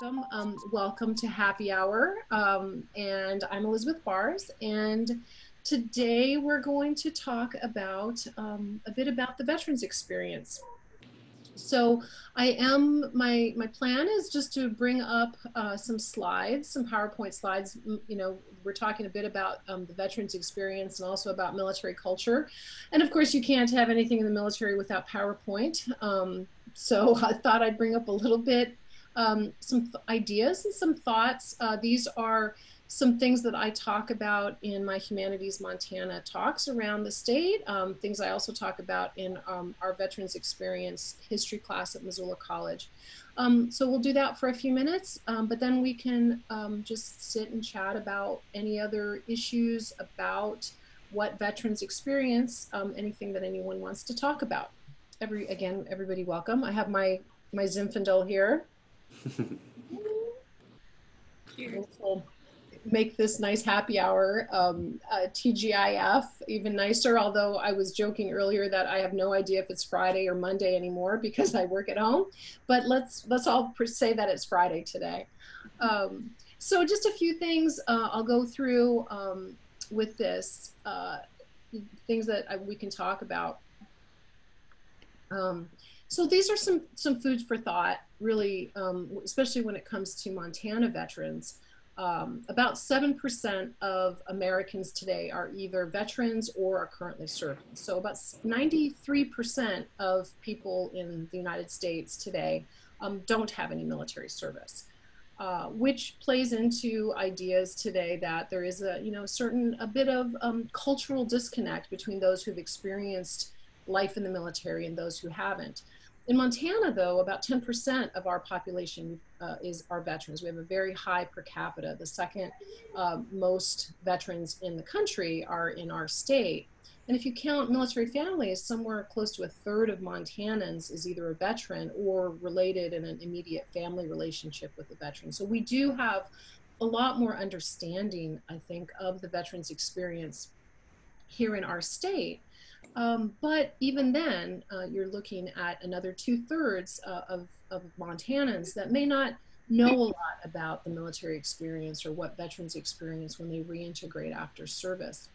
welcome. Um, welcome to Happy Hour. Um, and I'm Elizabeth Barrs. And today we're going to talk about um, a bit about the veterans experience. So I am, my, my plan is just to bring up uh, some slides, some PowerPoint slides. You know, we're talking a bit about um, the veterans experience and also about military culture. And of course, you can't have anything in the military without PowerPoint. Um, so I thought I'd bring up a little bit um, some ideas and some thoughts. Uh, these are some things that I talk about in my Humanities Montana talks around the state, um, things I also talk about in um, our Veterans Experience history class at Missoula College. Um, so we'll do that for a few minutes, um, but then we can um, just sit and chat about any other issues about what veterans experience, um, anything that anyone wants to talk about. Every Again, everybody welcome. I have my, my Zinfandel here. Make this nice happy hour um, uh, TGIF even nicer. Although I was joking earlier that I have no idea if it's Friday or Monday anymore because I work at home. But let's let's all say that it's Friday today. Um, so just a few things uh, I'll go through um, with this. Uh, things that I, we can talk about. Um, so these are some some foods for thought, really, um, especially when it comes to Montana veterans. Um, about 7% of Americans today are either veterans or are currently serving. So about 93% of people in the United States today um, don't have any military service. Uh, which plays into ideas today that there is a you know certain a bit of um, cultural disconnect between those who've experienced life in the military and those who haven't. In Montana, though, about 10% of our population uh, is our veterans. We have a very high per capita. The second uh, most veterans in the country are in our state. And if you count military families, somewhere close to a third of Montanans is either a veteran or related in an immediate family relationship with a veteran. So we do have a lot more understanding, I think, of the veterans experience here in our state. Um, but even then, uh, you're looking at another two thirds uh, of, of Montanans that may not know a lot about the military experience or what veterans experience when they reintegrate after service.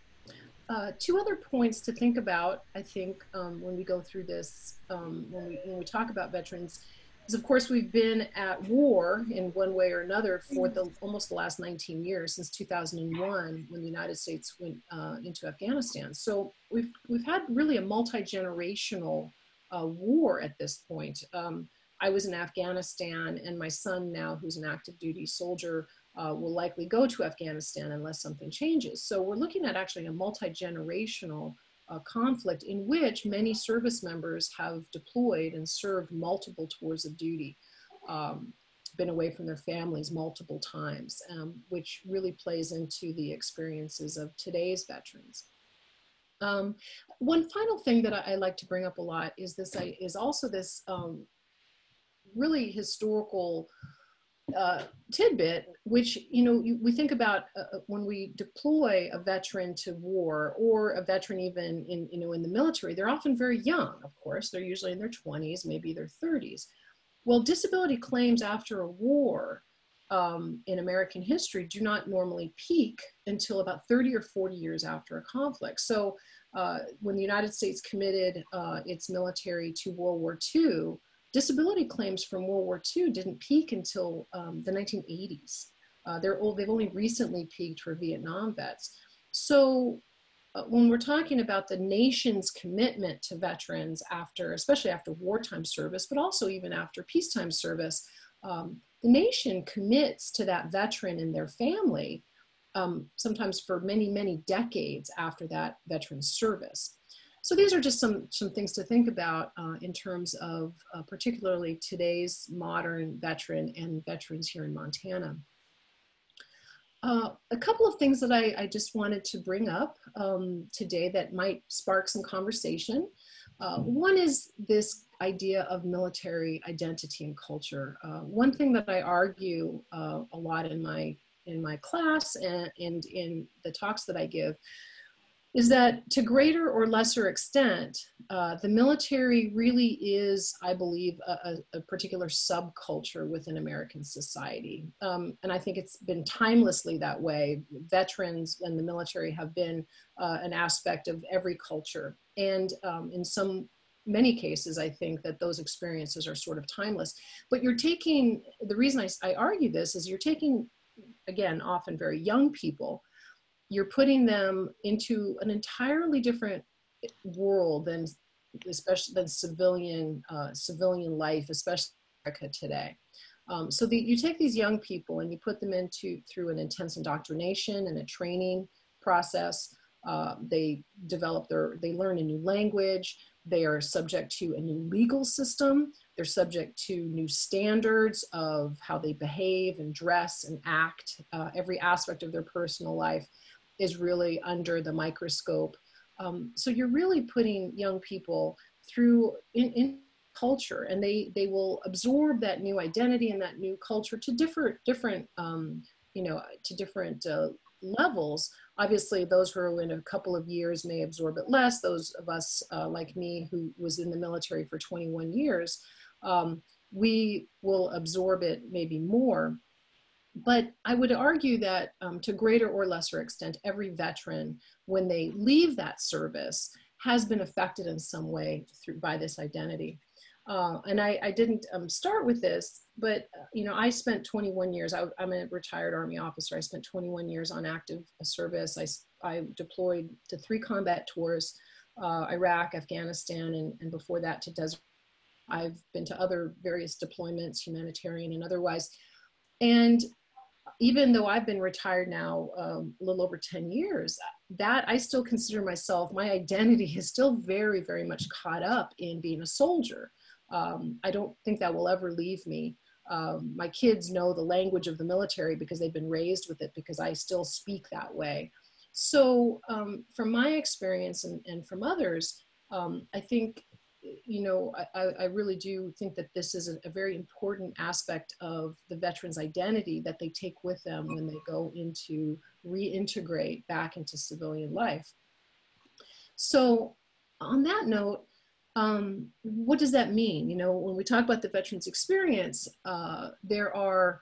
Uh, two other points to think about, I think, um, when we go through this, um, when, we, when we talk about veterans, is of course we've been at war in one way or another for the almost the last 19 years since 2001 when the United States went uh, into Afghanistan. So we've we've had really a multi-generational uh, war at this point. Um, I was in Afghanistan, and my son now, who's an active duty soldier, uh, will likely go to Afghanistan unless something changes. So we're looking at actually a multi-generational uh, conflict in which many service members have deployed and served multiple tours of duty, um, been away from their families multiple times, um, which really plays into the experiences of today's veterans. Um, one final thing that I, I, like to bring up a lot is this is also this um, really historical uh, tidbit, which you know you, we think about uh, uh, when we deploy a veteran to war or a veteran even in you know in the military, they're often very young. Of course, they're usually in their 20s, maybe their 30s. Well, disability claims after a war um, in American history do not normally peak until about 30 or 40 years after a conflict. So, uh, when the United States committed uh, its military to World War II disability claims from World War II didn't peak until um, the 1980s. Uh, they're old, they've only recently peaked for Vietnam vets. So uh, when we're talking about the nation's commitment to veterans after, especially after wartime service, but also even after peacetime service, um, the nation commits to that veteran and their family um, sometimes for many, many decades after that veteran's service. So these are just some, some things to think about uh, in terms of uh, particularly today's modern veteran and veterans here in Montana. Uh, a couple of things that I, I, just wanted to bring up um, today that might spark some conversation. Uh, one is this idea of military identity and culture. Uh, one thing that I argue uh, a lot in my in my class and, and in the talks that I give is that to greater or lesser extent, uh, the military really is, I believe, a, a particular subculture within American society. Um, and I think it's been timelessly that way. Veterans and the military have been uh, an aspect of every culture. And um, in some many cases, I think that those experiences are sort of timeless. But you're taking, the reason I, I argue this is you're taking, again, often very young people you're putting them into an entirely different world than especially than civilian uh, civilian life, especially America today. Um, so the, you take these young people and you put them into through an intense indoctrination and a training process. Uh, they develop their, they learn a new language. They are subject to a new legal system. They're subject to new standards of how they behave and dress and act, uh, every aspect of their personal life is really under the microscope. Um, so you're really putting young people through in, in, culture and they they will absorb that new identity and that new culture to different different um, you know to different uh, levels. Obviously those who are in a couple of years may absorb it less. Those of us uh, like me who was in the military for 21 years um, we will absorb it maybe more but I would argue that um, to greater or lesser extent, every veteran, when they leave that service, has been affected in some way through, by this identity. Uh, and I, I didn't um, start with this, but uh, you know, I spent 21 years. I, am a retired Army officer. I spent 21 years on active service. I, I deployed to three combat tours, uh, Iraq, Afghanistan, and, and before that to desert. I've been to other various deployments, humanitarian and otherwise. And even though I've been retired now um, a little over 10 years, that I still consider myself, my identity is still very, very much caught up in being a soldier. Um, I don't think that will ever leave me. Um, my kids know the language of the military because they've been raised with it because I still speak that way. So um, from my experience and, and from others, um, I think you know, I, I really do think that this is a, very important aspect of the veteran's identity that they take with them when they go into reintegrate back into civilian life. So on that note, um, what does that mean? You know, when we talk about the veteran's experience, uh, there are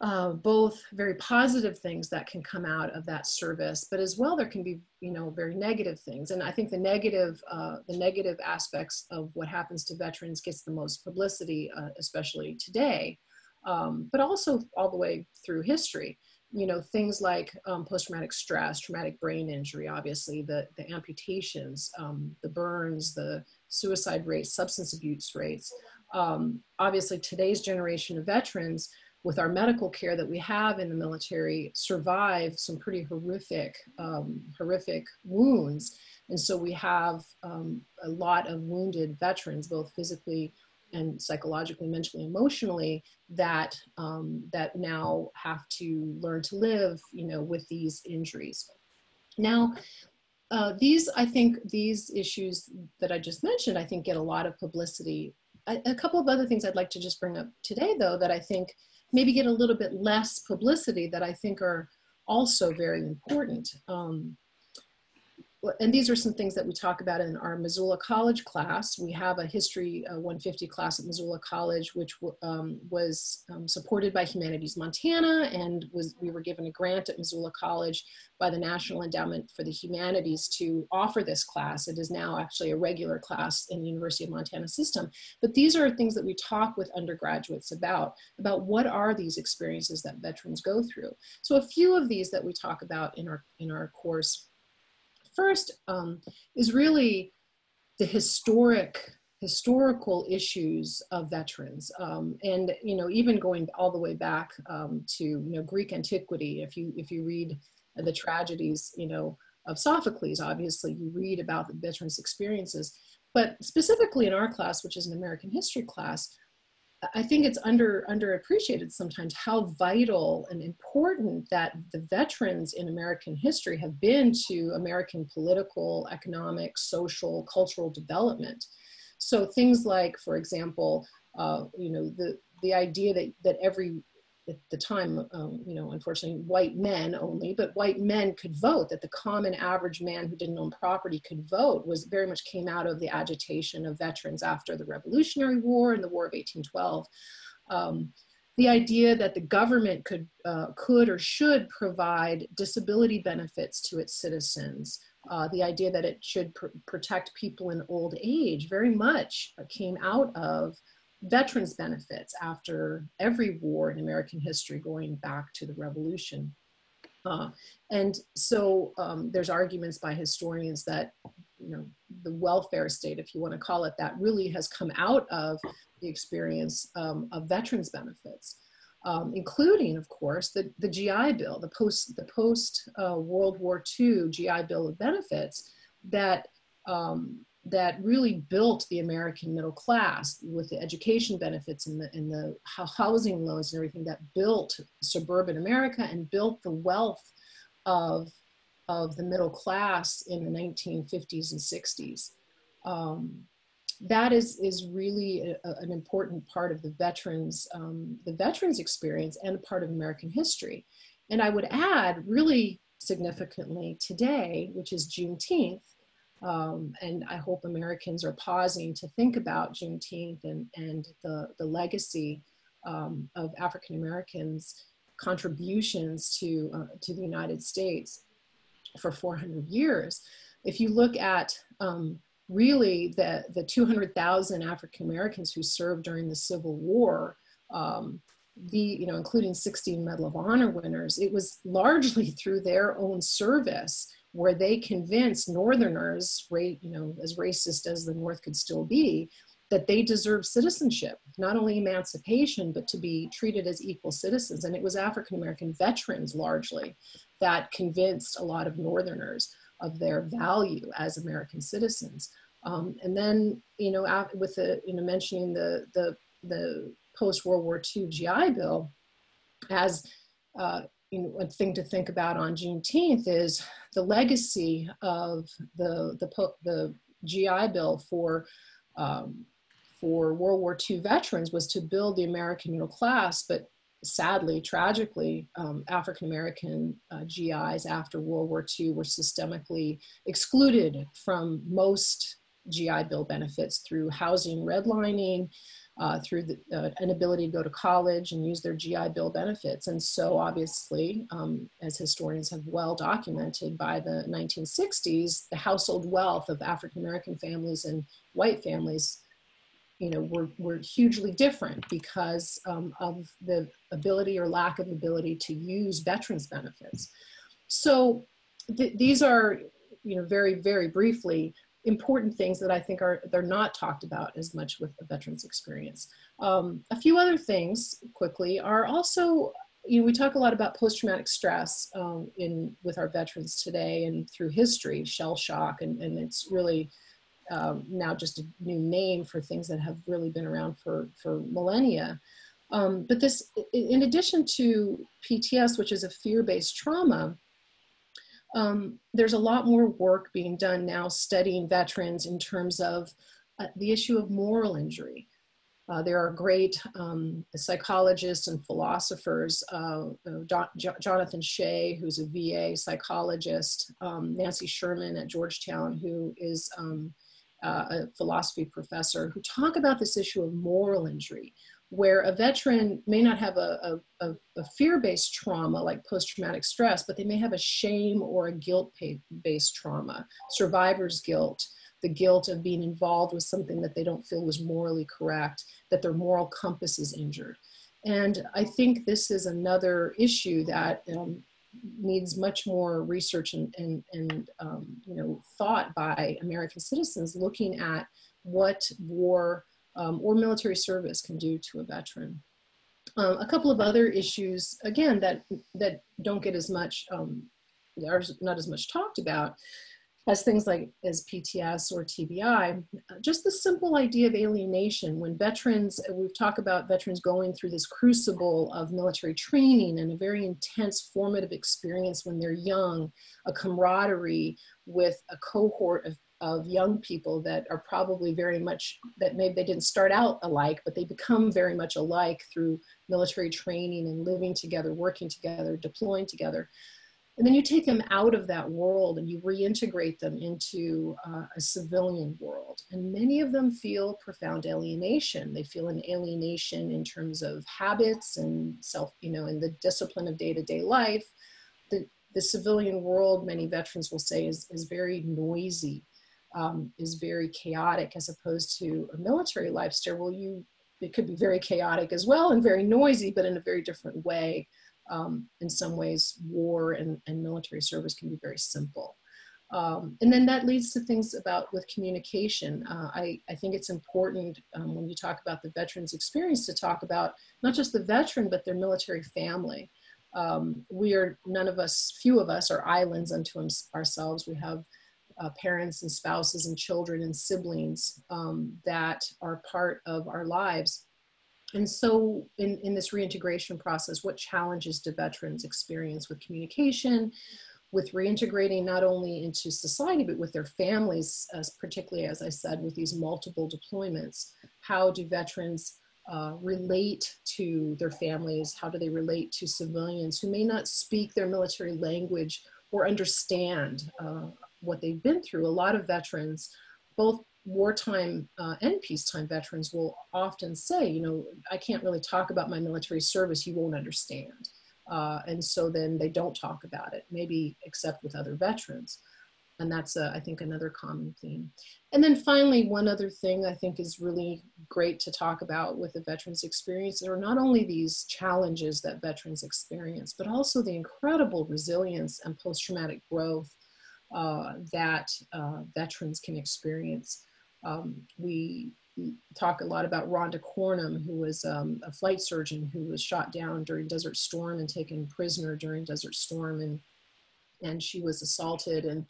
uh, both very positive things that can come out of that service, but as well there can be you know very negative things. And I think the negative uh, the negative aspects of what happens to veterans gets the most publicity, uh, especially today, um, but also all the way through history. You know things like um, post-traumatic stress, traumatic brain injury, obviously the the amputations, um, the burns, the suicide rates, substance abuse rates. Um, obviously today's generation of veterans with our medical care that we have in the military survive some pretty horrific, um, horrific wounds. And so we have um, a lot of wounded veterans, both physically and psychologically, mentally, emotionally, that um, that now have to learn to live, you know, with these injuries. Now, uh, these, I think, these issues that I just mentioned, I think, get a lot of publicity. A, a couple of other things I'd like to just bring up today, though, that I think maybe get a little bit less publicity that I think are also very important. Um, and these are some things that we talk about in our Missoula College class. We have a History uh, 150 class at Missoula College, which um, was um, supported by Humanities Montana, and was we were given a grant at Missoula College by the National Endowment for the Humanities to offer this class. It is now actually a regular class in the University of Montana system. But these are things that we talk with undergraduates about, about what are these experiences that veterans go through. So a few of these that we talk about in our, in our course First um, is really the historic historical issues of veterans. Um, and you know even going all the way back um, to you know greek antiquity if you if you read the tragedies you know of sophocles obviously you read about the veterans experiences. But specifically in our class which is an american history class I think it's under underappreciated sometimes how vital and important that the veterans in American history have been to American political, economic, social, cultural development. So things like, for example, uh, you know, the the idea that that every at the time, um, you know, unfortunately, white men only, but white men could vote, that the common average man who didn't own property could vote was very much came out of the agitation of veterans after the Revolutionary War and the War of 1812. Um, the idea that the government could, uh, could or should provide disability benefits to its citizens, uh, the idea that it should pr protect people in old age very much came out of veterans benefits after every war in American history going back to the revolution. Uh, and so um, there's arguments by historians that you know the welfare state, if you want to call it that, really has come out of the experience um, of veterans benefits, um, including, of course, the, the GI Bill, the post the post uh, World War II GI Bill of benefits that um, that really built the American middle class with the education benefits and the, and the housing loans and everything that built suburban America and built the wealth of, of the middle class in the 1950s and 60s. Um, that is, is really a, an important part of the veterans, um, the veterans experience and a part of American history. And I would add really significantly today, which is Juneteenth, um, and I hope Americans are pausing to think about Juneteenth and, and the, the legacy um, of African Americans' contributions to, uh, to the United States for 400 years. If you look at um, really the, the 200,000 African Americans who served during the Civil War, um, the, you know, including 16 Medal of Honor winners, it was largely through their own service where they convinced Northerners, you know, as racist as the North could still be, that they deserve citizenship, not only emancipation, but to be treated as equal citizens. And it was African American veterans largely that convinced a lot of Northerners of their value as American citizens. Um, and then, you know, with the, you know, mentioning the, the, the post World War II GI Bill, as uh, you know, one thing to think about on Juneteenth is the legacy of the, the, the GI Bill for, um, for World War II veterans was to build the American middle class, but sadly, tragically, um, African American uh, GIs after World War II were systemically excluded from most GI Bill benefits through housing redlining, uh, through the uh, inability to go to college and use their GI Bill benefits. And so obviously, um, as historians have well documented by the 1960s, the household wealth of African-American families and white families you know, were, were hugely different because um, of the ability or lack of ability to use veterans benefits. So th these are, you know, very, very briefly, important things that I think are they're not talked about as much with the veterans experience. Um, a few other things quickly are also, you know, we talk a lot about post-traumatic stress um, in with our veterans today and through history, shell shock, and, and it's really um, now just a new name for things that have really been around for, for millennia. Um, but this, in addition to PTS, which is a fear-based trauma, um, there's a lot more work being done now studying veterans in terms of uh, the issue of moral injury. Uh, there are great um, psychologists and philosophers, uh, uh Jonathan Shay, who's a VA psychologist, um, Nancy Sherman at Georgetown, who is um, uh, a philosophy professor, who talk about this issue of moral injury where a veteran may not have a, a, a fear-based trauma like post-traumatic stress, but they may have a shame or a guilt-based trauma, survivor's guilt, the guilt of being involved with something that they don't feel was morally correct, that their moral compass is injured. And I think this is another issue that um, needs much more research and, and, and um, you know, thought by American citizens looking at what war um, or military service can do to a veteran. Um, a couple of other issues, again, that, that don't get as much, um, are not as much talked about as things like as PTS or TBI, just the simple idea of alienation when veterans, we've talked about veterans going through this crucible of military training and a very intense formative experience when they're young, a camaraderie with a cohort of of young people that are probably very much that maybe they didn't start out alike but they become very much alike through military training and living together working together deploying together. And then you take them out of that world and you reintegrate them into uh, a civilian world. And many of them feel profound alienation. They feel an alienation in terms of habits and self you know in the discipline of day-to-day life. The, the civilian world, many veterans will say, is, is very noisy, um, is very chaotic as opposed to a military lifestyle. Well, you it could be very chaotic as well and very noisy, but in a very different way. Um, in some ways, war and, and military service can be very simple. Um, and then that leads to things about with communication. Uh, I, I think it's important um, when you talk about the veteran's experience to talk about not just the veteran, but their military family um, we are none of us few of us are islands unto ourselves we have uh, parents and spouses and children and siblings um, that are part of our lives and so in, in this reintegration process what challenges do veterans experience with communication with reintegrating not only into society but with their families as particularly as i said with these multiple deployments how do veterans uh, relate to their families? How do they relate to civilians who may not speak their military language or understand uh, what they've been through? A lot of veterans, both wartime uh, and peacetime veterans, will often say, you know, I can't really talk about my military service, you won't understand. Uh, and so then they don't talk about it, maybe except with other veterans. And that's, uh, I think, another common theme. And then finally, one other thing I think is really great to talk about with the veterans experience are not only these challenges that veterans experience, but also the incredible resilience and post-traumatic growth that uh, veterans can experience. Um, we talk a lot about Rhonda Cornum, who was um, a flight surgeon who was shot down during Desert Storm and taken prisoner during Desert Storm, and and she was assaulted and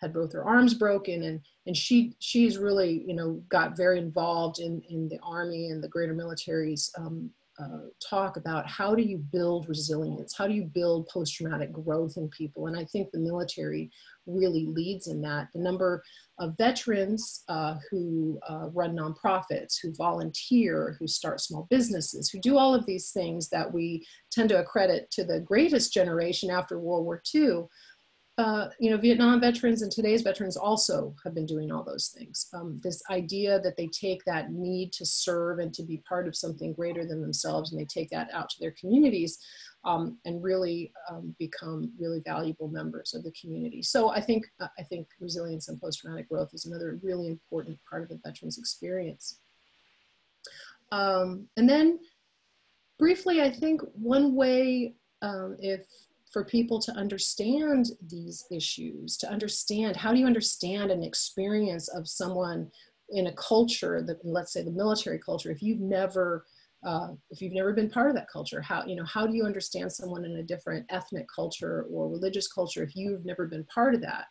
had both her arms broken and and she she's really you know got very involved in in the army and the greater military's um, uh, talk about how do you build resilience? How do you build post-traumatic growth in people? And i think the military really leads in that. The number of veterans uh, who uh, run nonprofits who volunteer who start small businesses who do all of these things that we tend to accredit to the greatest generation after world war ii uh, you know, Vietnam veterans and today's veterans also have been doing all those things. Um, this idea that they take that need to serve and to be part of something greater than themselves and they take that out to their communities um, and really um, become really valuable members of the community. So I think, uh, I think resilience and post-traumatic growth is another really important part of the veterans experience. Um, and then briefly, I think one way um, if for people to understand these issues, to understand how do you understand an experience of someone in a culture that, let's say the military culture, if you've never, uh, if you've never been part of that culture, how, you know, how do you understand someone in a different ethnic culture or religious culture if you've never been part of that?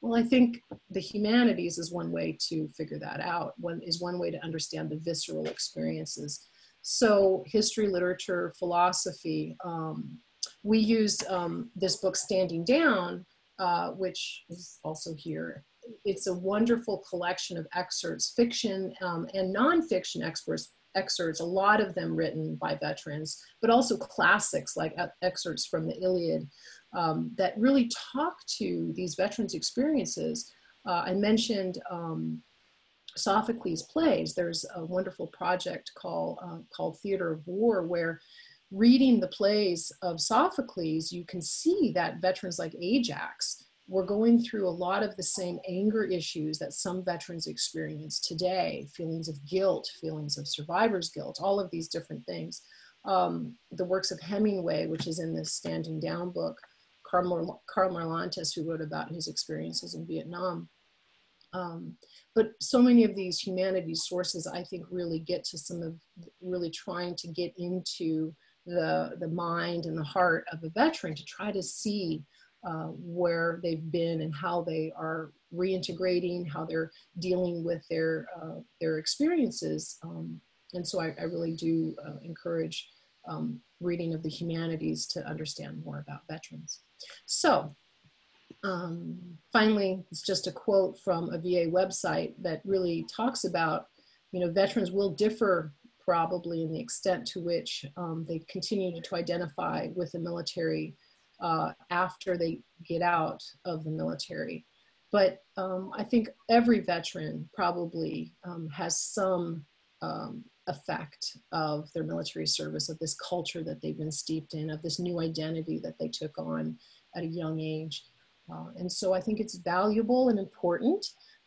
Well, I think the humanities is one way to figure that out. One is one way to understand the visceral experiences. So history, literature, philosophy, um, we use um, this book, Standing Down, uh, which is also here. It's a wonderful collection of excerpts, fiction um, and nonfiction experts, excerpts, a lot of them written by veterans, but also classics like excerpts from the Iliad um, that really talk to these veterans' experiences. Uh, I mentioned um, Sophocles plays. There's a wonderful project called, uh, called Theater of War where reading the plays of Sophocles, you can see that veterans like Ajax were going through a lot of the same anger issues that some veterans experience today feelings of guilt, feelings of survivor's guilt, all of these different things. Um, the works of Hemingway, which is in this Standing Down book, Karl, Karl Marlantes, who wrote about his experiences in Vietnam. Um, but so many of these humanities sources, I think, really get to some of really trying to get into the, the mind and the heart of a veteran to try to see uh, where they've been and how they are reintegrating, how they're dealing with their, uh, their experiences. Um, and so I, I really do uh, encourage um, reading of the humanities to understand more about veterans. So um, finally, it's just a quote from a VA website that really talks about, you know, veterans will differ probably in the extent to which um, they continue to, identify with the military uh, after they get out of the military. But um, I think every veteran probably um, has some um, effect of their military service, of this culture that they've been steeped in, of this new identity that they took on at a young age. Uh, and so I think it's valuable and important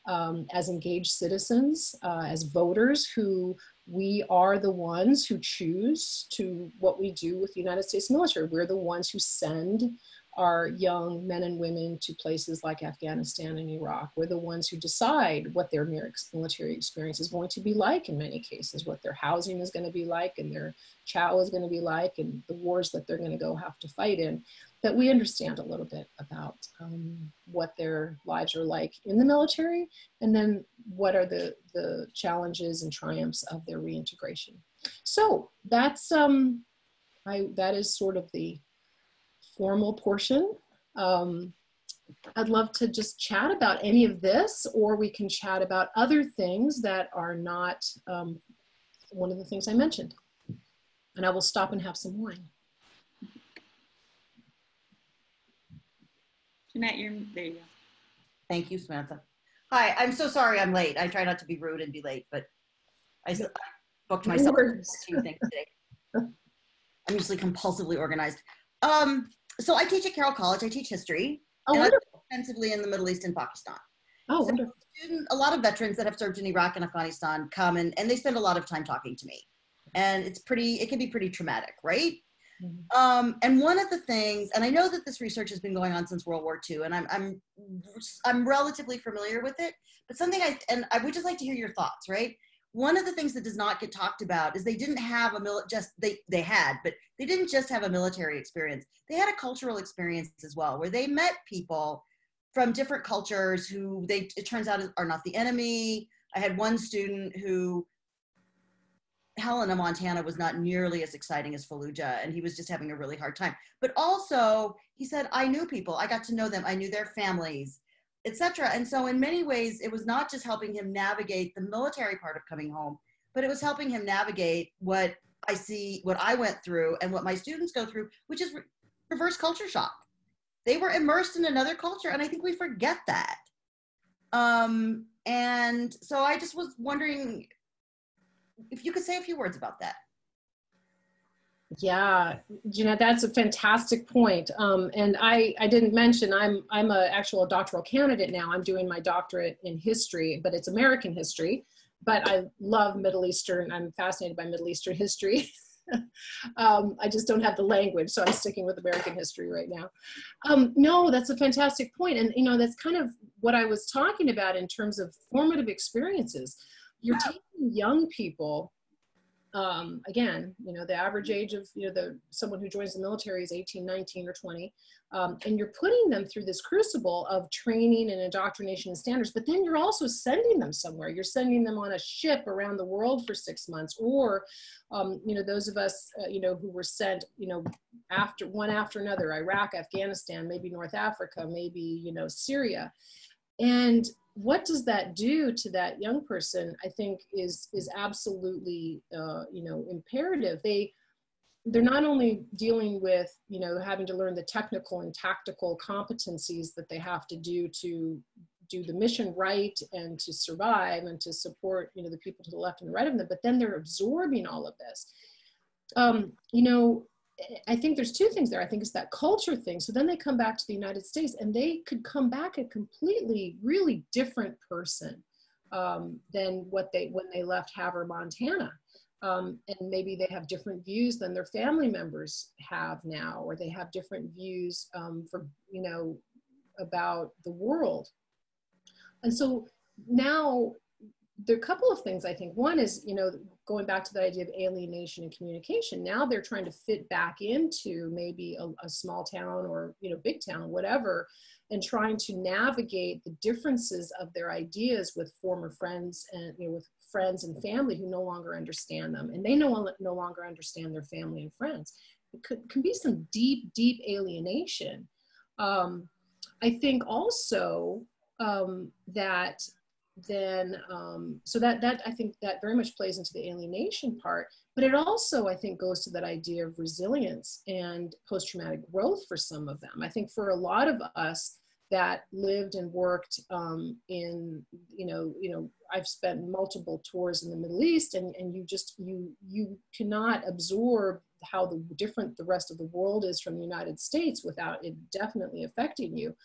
um, as engaged citizens, uh, as voters who we are the ones who choose to what we do with the United States military. We're the ones who send our young men and women to places like Afghanistan and Iraq. We're the ones who decide what their military experience is going to be like in many cases, what their housing is going to be like and their chow is going to be like and the wars that they're going to go have to fight in. That we understand a little bit about um, what their lives are like in the military and then what are the, the challenges and triumphs of their reintegration. So that's, um, I, that is sort of the formal portion. Um, I'd love to just chat about any of this, or we can chat about other things that are not um, one of the things I mentioned. And I will stop and have some wine. Jeanette, you're there. You go. Thank you, Samantha. Hi, I'm so sorry I'm late. I try not to be rude and be late, but I, booked myself today. I'm usually compulsively organized. Um, so I teach at Carroll College. I teach history. Oh, wonderful. In the Middle East and Pakistan. Oh, so wonderful. Student, a lot of veterans that have served in Iraq and Afghanistan come and, and they spend a lot of time talking to me. And it's pretty, it can be pretty traumatic, right? Mm-hmm. Um, and one of the things, and I know that this research has been going on since World War II, and I'm, I'm, I'm relatively familiar with it, but something I, and I would just like to hear your thoughts, right? one of the things that does not get talked about is they didn't have a mil- just they they had but they didn't just have a military experience they had a cultural experience as well where they met people from different cultures who they it turns out are not the enemy i had one student who helena montana was not nearly as exciting as fallujah and he was just having a really hard time but also he said i knew people i got to know them i knew their families etc. And so, in many ways, it was not just helping him navigate the military part of coming home, but it was helping him navigate what I see, what I went through, and what my students go through, which is re- reverse culture shock. They were immersed in another culture, and I think we forget that. Um, and so, I just was wondering if you could say a few words about that. Yeah, Jeanette, that's a fantastic point. Um, and I, I didn't mention I'm I'm a actual doctoral candidate now. I'm doing my doctorate in history, but it's American history. But I love Middle Eastern. I'm fascinated by Middle Eastern history. um, I just don't have the language, so I'm sticking with American history right now. Um, no, that's a fantastic point, and you know that's kind of what I was talking about in terms of formative experiences. You're taking young people um, again, you know, the average age of, you know, the someone who joins the military is 18, 19 or 20. Um, and you're putting them through this crucible of training and indoctrination and standards, but then you're also sending them somewhere. You're sending them on a ship around the world for six months, or, um, you know, those of us, uh, you know, who were sent, you know, after one after another, Iraq, Afghanistan, maybe North Africa, maybe, you know, Syria. And what does that do to that young person i think is is absolutely uh, you know imperative. They they're not only dealing with you know having to learn the technical and tactical competencies that they have to do to do the mission right and to survive and to support you know the people to the left and the right of them but then they're absorbing all of this. Um, you know I think there's two things there. I think it's that culture thing. So then they come back to the United States and they could come back a completely, really different person um, than what they when they left Havre, Montana. Um, and maybe they have different views than their family members have now, or they have different views um, for you know about the world. And so now there are a couple of things I think. One is, you know, going back to the idea of alienation and communication. Now they're trying to fit back into maybe a, a, small town or, you know, big town, whatever, and trying to navigate the differences of their ideas with former friends and, you know, with friends and family who no longer understand them. And they no, no longer understand their family and friends. It could, can be some deep, deep alienation. Um, I think also um, that then um, so that that I think that very much plays into the alienation part, but it also I think goes to that idea of resilience and post-traumatic growth for some of them. I think for a lot of us that lived and worked um, in you know you know I've spent multiple tours in the Middle East and and you just you you cannot absorb how the different the rest of the world is from the United States without it definitely affecting you.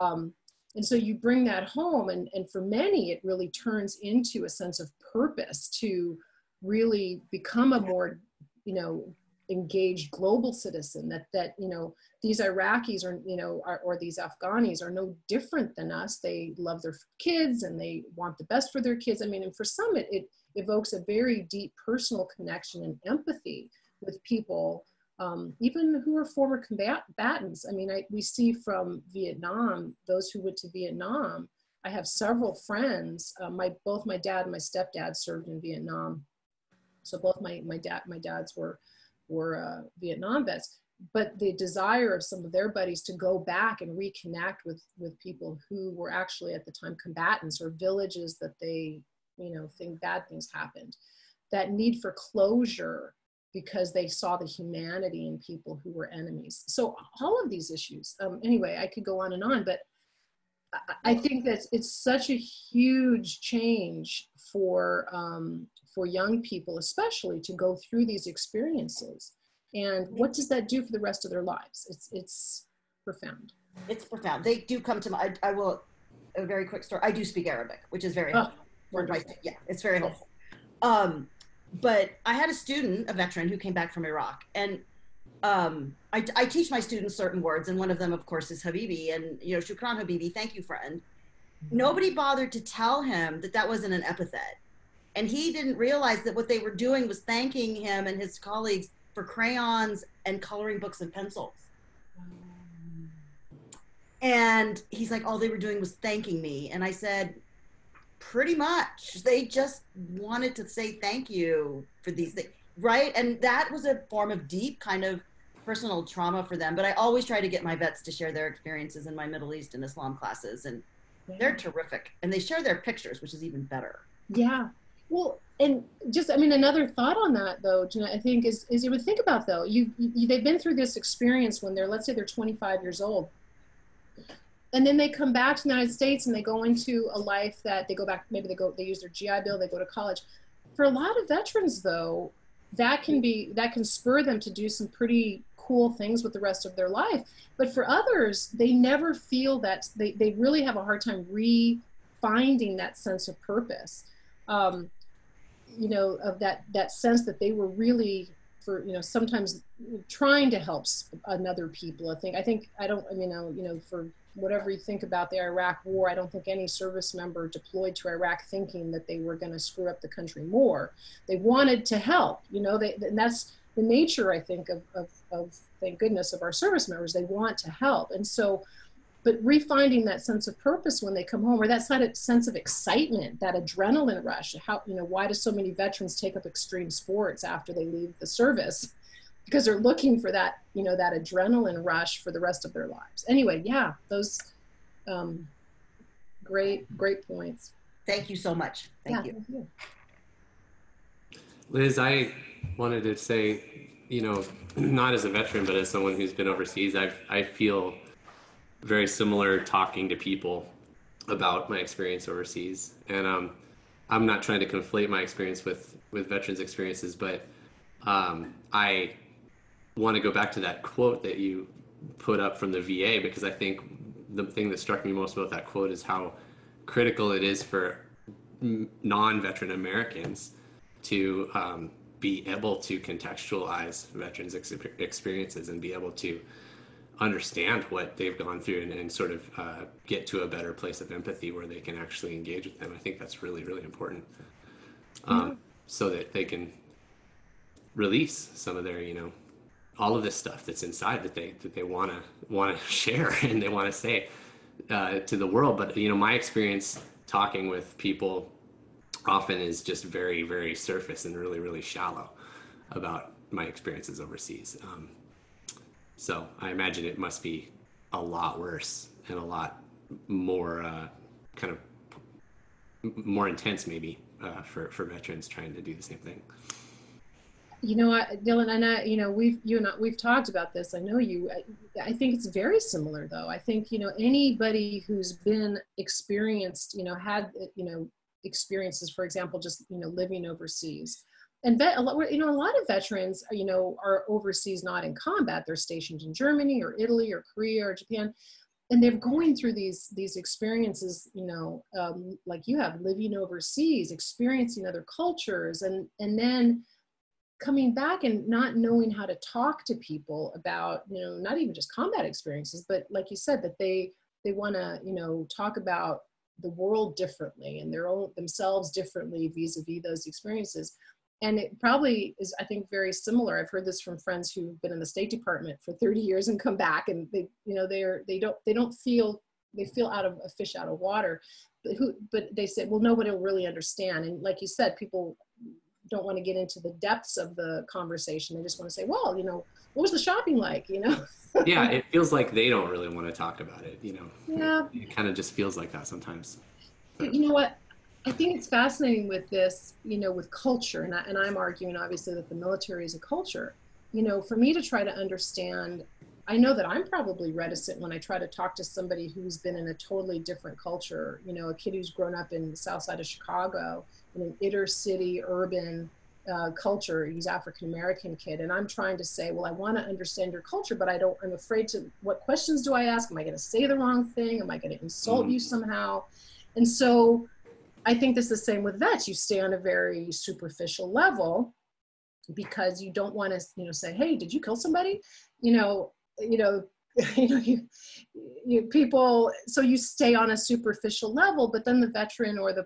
Um, and so you bring that home and, and for many it really turns into a sense of purpose to really become a more you know engaged global citizen that that you know these iraqis are you know are, or these afghanis are no different than us. They love their kids and they want the best for their kids. I mean and for some it, it evokes a very deep personal connection and empathy with people um, even who are former combatants. I mean, I, we see from Vietnam, those who went to Vietnam, I have several friends, uh, my, both my dad and my stepdad served in Vietnam. So both my, my dad, my dads were, were uh, Vietnam vets, but the desire of some of their buddies to go back and reconnect with, with people who were actually at the time combatants or villages that they, you know, think bad things happened. That need for closure because they saw the humanity in people who were enemies. So all of these issues. Um, anyway, I could go on and on, but I, I think that it's such a huge change for um, for young people, especially to go through these experiences. And what does that do for the rest of their lives? It's it's profound. It's profound. They do come to my. I, I will. A very quick story. I do speak Arabic, which is very oh, helpful. yeah, it's very helpful. Um, but I had a student, a veteran, who came back from Iraq, and um, I, I, teach my students certain words, and one of them, of course, is Habibi, and you know, Shukran Habibi, thank you, friend. Nobody bothered to tell him that that wasn't an epithet, and he didn't realize that what they were doing was thanking him and his colleagues for crayons and coloring books and pencils. And he's like, all they were doing was thanking me, and I said, pretty much. They just wanted to say thank you for these things right? And that was a form of deep kind of personal trauma for them but i always try to get my vets to share their experiences in my middle east and islam classes and yeah. they're terrific and they share their pictures which is even better. Yeah. Well and just i mean another thought on that though Jeanette, i think is is you would think about though you, you they've been through this experience when they're let's say they're 25 years old and then they come back to the United States and they go into a life that they go back, maybe they go, they use their GI Bill, they go to college. For a lot of veterans, though, that can be, that can spur them to do some pretty cool things with the rest of their life. But for others, they never feel that, they, they really have a hard time re-finding that sense of purpose. Um, you know, of that, that sense that they were really for you know sometimes trying to help another people i think i think i don't i mean you know for whatever you think about the Iraq war, I don't think any service member deployed to Iraq thinking that they were going to screw up the country more. They wanted to help, you know, they, and that's the nature, I think, of, of, of, thank goodness, of our service members. They want to help. And so, but refinding that sense of purpose when they come home, or that sense of excitement, that adrenaline rush, how, you know, why do so many veterans take up extreme sports after they leave the service? Because they're looking for that, you know, that adrenaline rush for the rest of their lives. Anyway, yeah, those um, great, great points. Thank you so much. Thank, yeah, you. thank you. Liz, I wanted to say, you know, not as a veteran, but as someone who's been overseas, I I feel very similar talking to people about my experience overseas, and um, I'm not trying to conflate my experience with with veterans' experiences, but um, I want to go back to that quote that you put up from the VA because I think the thing that struck me most about that quote is how critical it is for non-veteran Americans to um, be able to contextualize veterans' ex- experiences and be able to understand what they've gone through and, and sort of uh, get to a better place of empathy where they can actually engage with them. I think that's really, really important um, mm-hmm. so that they can release some of their, you know, all of this stuff that's inside that they that they want to want to share and they want to say uh, to the world. But you know, my experience talking with people often is just very very surface and really really shallow about my experiences overseas. Um, so I imagine it must be a lot worse and a lot more uh, kind of more intense maybe uh, for for veterans trying to do the same thing. You know, I, Dylan, and I, you know, we've you and I, we've talked about this. I know you. I, I think it's very similar, though. I think you know anybody who's been experienced, you know, had you know experiences, for example, just you know living overseas, and vet, a lot, you know, a lot of veterans, you know, are overseas, not in combat. They're stationed in Germany or Italy or Korea or Japan, and they're going through these these experiences you know um, like you have living overseas experiencing other cultures and and then coming back and not knowing how to talk to people about you know not even just combat experiences but like you said that they they want to you know talk about the world differently and their own themselves differently vis-a-vis those experiences. And it probably is i think very similar. I've heard this from friends who've been in the state department for 30 years and come back and they you know they're they don't they don't feel they feel out of a fish out of water. But who but they say well nobody will really understand. And like you said people don't want to get into the depths of the conversation. They just want to say well you know what was the shopping like? You know? Yeah it feels like they don't really want to talk about it you know? Yeah. It, it kind of just feels like that sometimes. You know what? I think it's fascinating with this, you know, with culture, and, I, and I'm arguing obviously that the military is a culture. You know, for me to try to understand, I know that I'm probably reticent when I try to talk to somebody who's been in a totally different culture. You know, a kid who's grown up in the south side of Chicago, in an inner city urban uh, culture. He's African American kid, and I'm trying to say, well, I want to understand your culture, but I don't. I'm afraid to. What questions do I ask? Am I going to say the wrong thing? Am I going to insult mm-hmm. you somehow? And so I think this is the same with vets. You stay on a very superficial level because you don't want to, you know, say, "Hey, did you kill somebody?" You know, you know, you know, you, you people. So you stay on a superficial level, but then the veteran or the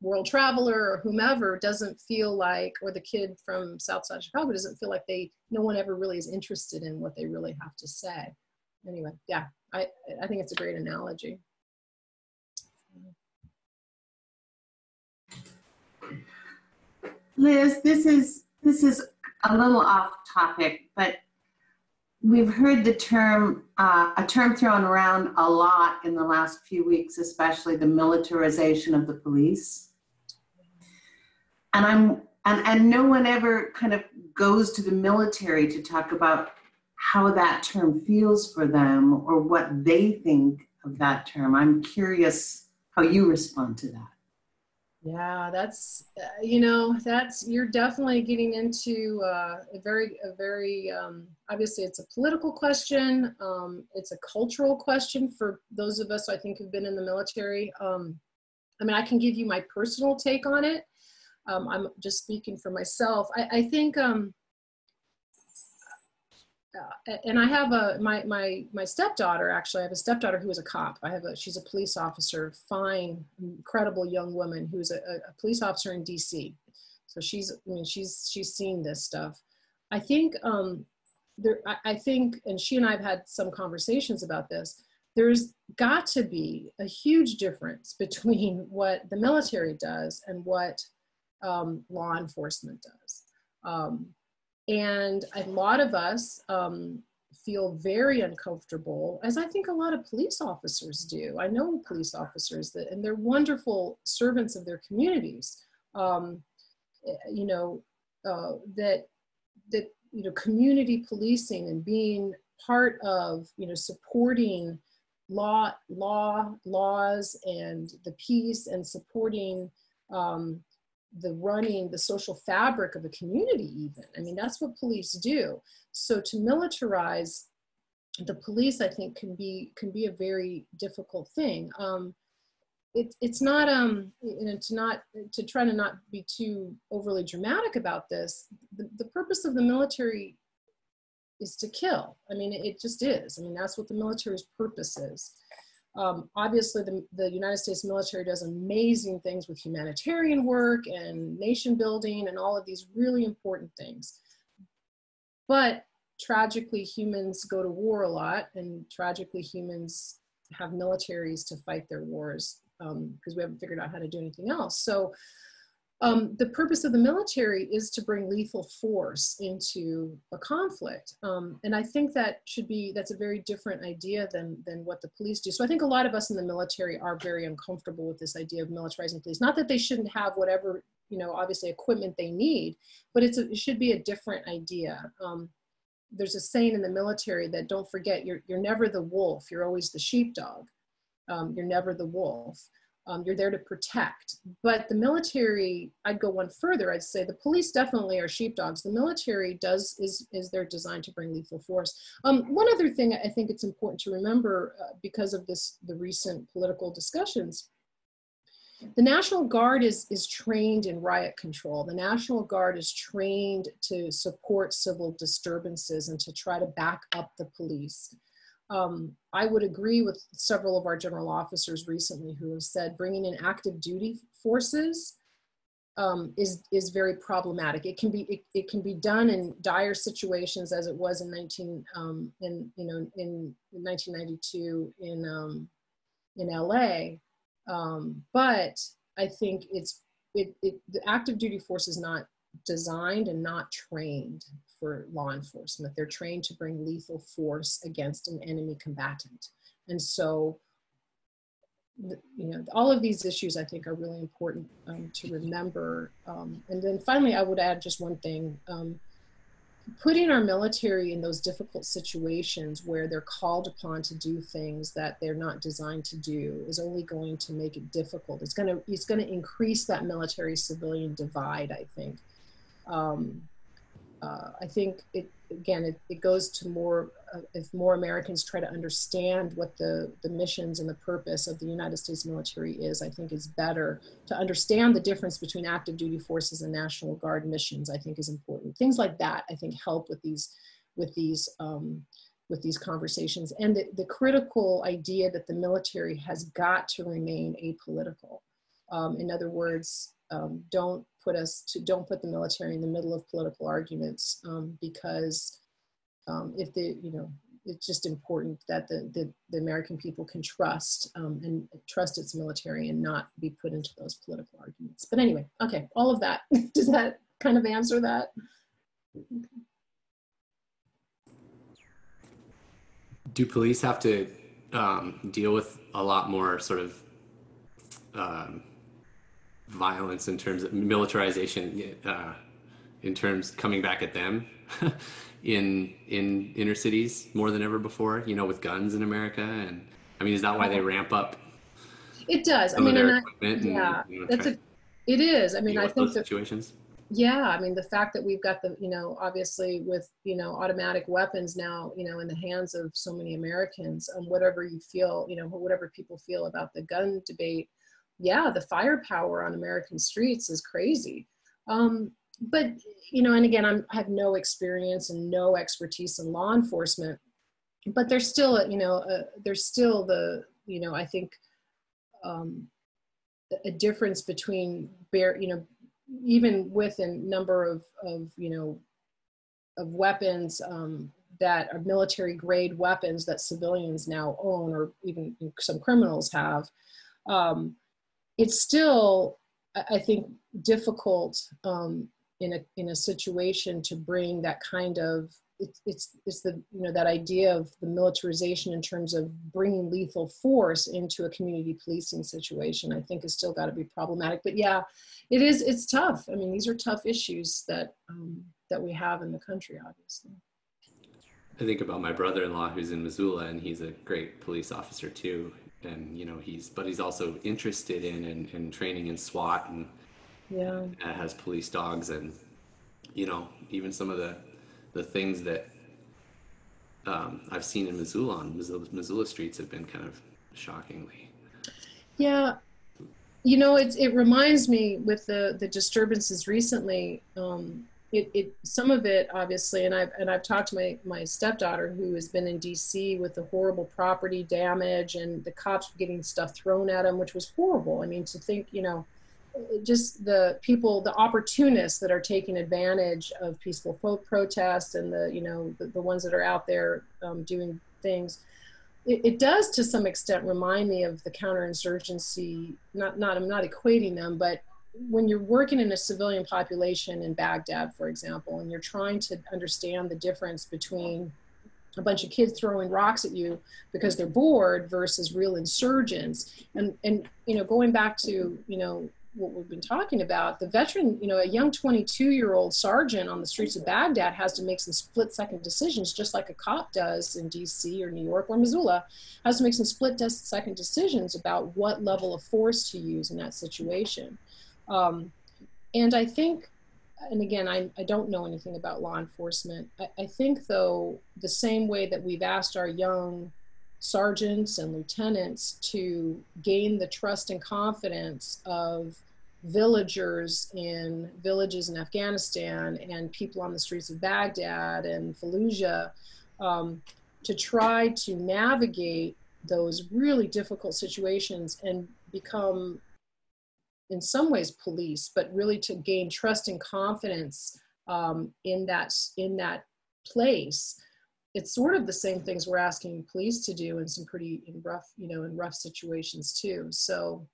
world traveler or whomever doesn't feel like, or the kid from Southside Chicago doesn't feel like they, no one ever really is interested in what they really have to say. Anyway, yeah, I, I think it's a great analogy. Liz, this is this is a little off topic, but we've heard the term uh, a term thrown around a lot in the last few weeks, especially the militarization of the police. And I'm and and no one ever kind of goes to the military to talk about how that term feels for them or what they think of that term. I'm curious how you respond to that. Yeah, that's uh, you know that's you're definitely getting into uh, a very a very um, obviously it's a political question. Um, it's a cultural question for those of us I think who've been in the military. Um, I mean, I can give you my personal take on it. Um, I'm just speaking for myself. I, I think um, uh, and I have a my my my stepdaughter actually I have a stepdaughter who is a cop. I have a she's a police officer, fine, incredible young woman who's a, a police officer in D.C. So she's I mean she's she's seen this stuff. I think um, there I, I think and she and I've had some conversations about this. There's got to be a huge difference between what the military does and what um, law enforcement does. Um, and a lot of us um, feel very uncomfortable, as I think a lot of police officers do. I know police officers that, and they're wonderful servants of their communities. Um, eh, you know, uh, that that you know, community policing and being part of you know supporting law law laws and the peace and supporting um, the running the social fabric of a community even. I mean that's what police do. So to militarize the police i think can be can be a very difficult thing. Um, it, it's not um you know to not to try to not be too overly dramatic about this the, the purpose of the military is to kill. I mean it, it just is. I mean that's what the military's purpose is um, obviously, the, the United States military does amazing things with humanitarian work and nation building and all of these really important things. But tragically, humans go to war a lot, and tragically, humans have militaries to fight their wars because um, we haven't figured out how to do anything else. So, Um, the purpose of the military is to bring lethal force into a conflict, um, and I think that should be that's a very different idea than than what the police do. So I think a lot of us in the military are very uncomfortable with this idea of militarizing police. Not that they shouldn't have whatever you know, obviously equipment they need, but it's a, it should be a different idea. Um, there's a saying in the military that don't forget you're you're never the wolf, you're always the sheepdog. Um, you're never the wolf. Um, you're there to protect. But the military, I'd go one further. I'd say the police definitely are sheepdogs. The military does is is they're designed to bring lethal force. Um, one other thing I think it's important to remember uh, because of this the recent political discussions. The National Guard is, is trained in riot control. The National Guard is trained to support civil disturbances and to try to back up the police um, I would agree with several of our general officers recently who have said bringing in active duty forces um, is is very problematic. It can be it, it, can be done in dire situations as it was in 19 um, in you know in 1992 in um, in LA, um, but I think it's it, it the active duty force is not designed and not trained for law enforcement. They're trained to bring lethal force against an enemy combatant. And so, you know, all of these issues I think are really important um, to remember. Um, and then finally, I would add just one thing. Um, putting our military in those difficult situations where they're called upon to do things that they're not designed to do is only going to make it difficult. It's going to it's going to increase that military civilian divide. I think, um, uh, I think it again it, it goes to more uh, if more Americans try to understand what the the missions and the purpose of the United States military is. I think it's better to understand the difference between active duty forces and National Guard missions. I think is important. Things like that I think help with these with these. Um, with these conversations and the, the critical idea that the military has got to remain apolitical. Um, in other words, um, don't put us to don't put the military in the middle of political arguments um, because um, if the you know it's just important that the, the, the American people can trust um, and trust its military and not be put into those political arguments. But anyway, okay, all of that. Does that kind of answer that? Do police have to um, deal with a lot more sort of um, violence in terms of militarization uh, in terms coming back at them in in inner cities more than ever before you know with guns in america. And i mean is that why they ramp up it does. I mean and I, yeah and, you know, that's a it is. I mean i think that, situations? Yeah i mean the fact that we've got the you know obviously with you know automatic weapons now you know in the hands of so many americans um, whatever you feel you know whatever people feel about the gun debate yeah, the firepower on American streets is crazy. Um, but you know, and again, I'm, I have no experience and no expertise in law enforcement, but there's still, you know, uh, there's still the, you know, I think um, a difference between bear, you know, even with a number of, of you know, of weapons um, that are military grade weapons that civilians now own, or even some criminals have. Um, it's still, I think, difficult um, in a in a situation to bring that kind of it's, it's it's the you know that idea of the militarization in terms of bringing lethal force into a community policing situation i think has still got to be problematic. But yeah it is it's tough. I mean these are tough issues that um, that we have in the country obviously. I think about my brother-in-law who's in missoula and he's a great police officer too and you know he's but he's also interested in and, and training in SWAT and yeah has police dogs and you know even some of the the things that um, I've seen in Missoula on Missoula, Missoula streets have been kind of shockingly. Yeah, you know, it it reminds me with the the disturbances recently. Um, it, it some of it obviously and I've and I've talked to my my stepdaughter who has been in DC with the horrible property damage and the cops getting stuff thrown at them which was horrible. I mean to think you know just the people the opportunists that are taking advantage of peaceful protests and the you know the, the ones that are out there um, doing things. It, it, does to some extent remind me of the counterinsurgency not not I'm not equating them but when you're working in a civilian population in Baghdad, for example, and you're trying to understand the difference between a bunch of kids throwing rocks at you because they're bored versus real insurgents, and and you know, going back to you know what we've been talking about, the veteran, you know, a young 22 year old sergeant on the streets of Baghdad has to make some split second decisions, just like a cop does in DC or New York or Missoula, has to make some split second decisions about what level of force to use in that situation. Um, and I think, and again, I, I don't know anything about law enforcement. I, I think, though, the same way that we've asked our young sergeants and lieutenants to gain the trust and confidence of villagers in villages in Afghanistan and people on the streets of Baghdad and Fallujah um, to try to navigate those really difficult situations and become, in some ways, police, but really to gain trust and confidence um, in that in that place it's sort of the same things we're asking police to do in some pretty in rough, you know, in rough situations too. So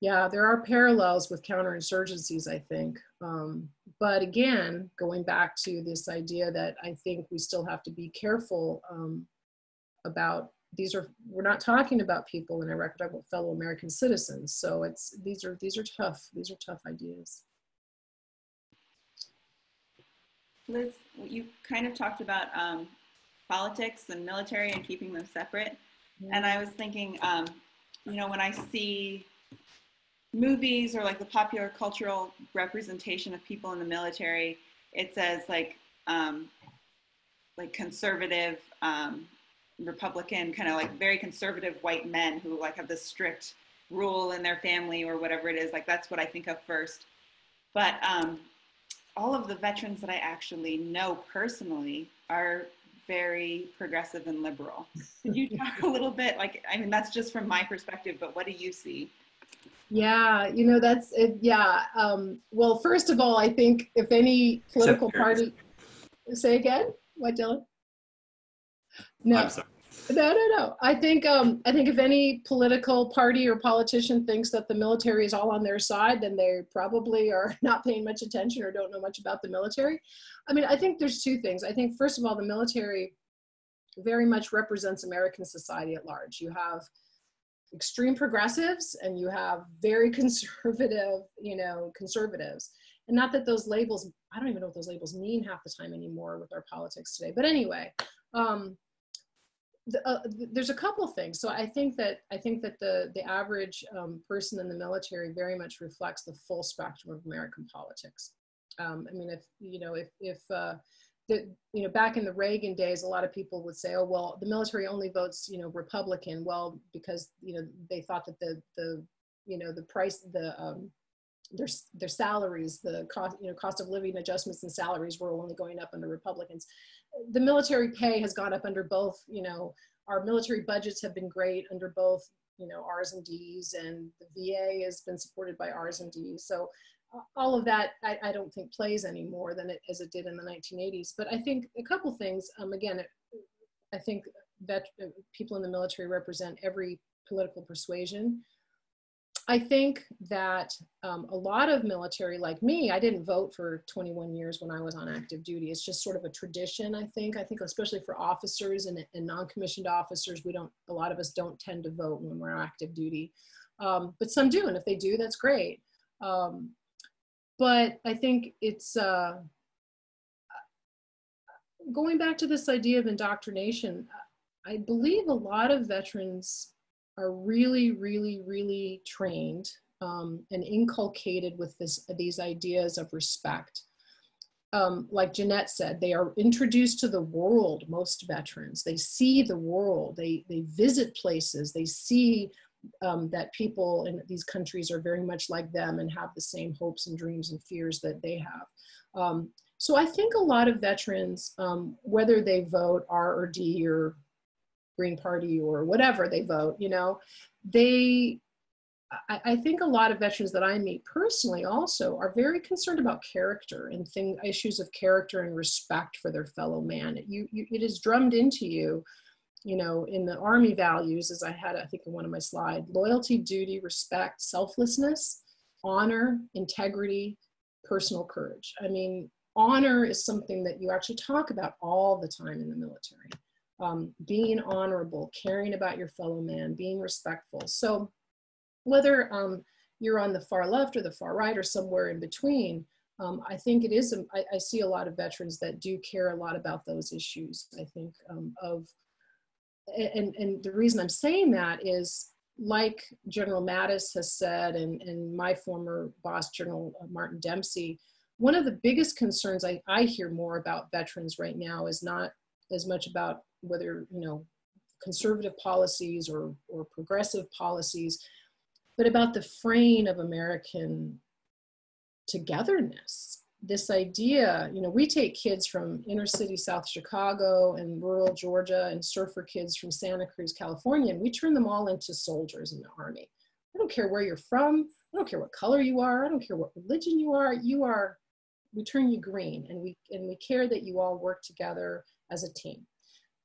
yeah, there are parallels with counterinsurgencies, I think. Um, but again, going back to this idea that I think we still have to be careful um, about these are we're not talking about people in Iraq, we're talking about fellow American citizens. So it's these are these are tough. These are tough ideas. Liz, you kind of talked about um, politics and military and keeping them separate. Yeah. And I was thinking, um, you know, when I see movies or like the popular cultural representation of people in the military, it says like um, like conservative um, Republican, kind of like very conservative white men who like have this strict rule in their family or whatever it is. Like that's what I think of first. But um, all of the veterans that I actually know personally are very progressive and liberal. Could you talk a little bit? Like, I mean, that's just from my perspective, but what do you see? Yeah, you know, that's it. Yeah. Um, well, first of all, I think if any political party, say again, what, Dylan? No. No, no, no. I think um, I think if any political party or politician thinks that the military is all on their side, then they probably are not paying much attention or don't know much about the military. I mean, I think there's two things. I think first of all, the military very much represents American society at large. You have extreme progressives and you have very conservative, you know, conservatives. And not that those labels, I don't even know what those labels mean half the time anymore with our politics today. But anyway, um, uh, there's a couple things. So I think that I think that the the average um, person in the military very much reflects the full spectrum of American politics. Um, I mean, if you know, if if uh, the you know back in the Reagan days, a lot of people would say, "Oh, well, the military only votes you know Republican." Well, because you know they thought that the the you know the price the um, their their salaries, the cost you know cost of living adjustments and salaries were only going up under Republicans. The military pay has gone up under both. You know, our military budgets have been great under both. You know, R's and D's, and the VA has been supported by R's and D's. So all of that I, I, don't think plays any more than it as it did in the 1980s. But I think a couple things. Um, again, I think that people in the military represent every political persuasion. I think that um, a lot of military, like me, I didn't vote for 21 years when I was on active duty. It's just sort of a tradition, I think. I think especially for officers and, and non-commissioned officers, we don't, a lot of us don't tend to vote when we're on active duty. Um, but some do, and if they do, that's great. Um, but I think it's uh, going back to this idea of indoctrination. I believe a lot of veterans are really, really, really trained um, and inculcated with this, these ideas of respect. Um, like Jeanette said, they are introduced to the world, most veterans. They see the world, they, they visit places, they see um, that people in these countries are very much like them and have the same hopes and dreams and fears that they have. Um, so I think a lot of veterans, um, whether they vote R or D or Green Party or whatever they vote, you know, they, I, I think a lot of veterans that I meet personally also are very concerned about character and thing, issues of character and respect for their fellow man. You, you, it is drummed into you you know, in the Army values, as I had, I think, in one of my slides, loyalty, duty, respect, selflessness. honor, integrity, personal courage. I mean, honor is something that you actually talk about all the time in the military. Um, being honorable, caring about your fellow man, being respectful. So whether um, you're on the far left or the far right or somewhere in between, um, I think it is, I, I, see a lot of veterans that do care a lot about those issues, I think, um, of, and, and the reason I'm saying that is like General Mattis has said, and, and my former boss, General uh, Martin Dempsey, one of the biggest concerns I, I hear more about veterans right now is not as much about whether, you know, conservative policies or, or progressive policies, but about the fraying of American togetherness this idea, you know, we take kids from inner city South Chicago and rural Georgia and surfer kids from Santa Cruz, California, and we turn them all into soldiers in the army. I don't care where you're from. I don't care what color you are. I don't care what religion you are. You are, we turn you green and we, and we care that you all work together as a team.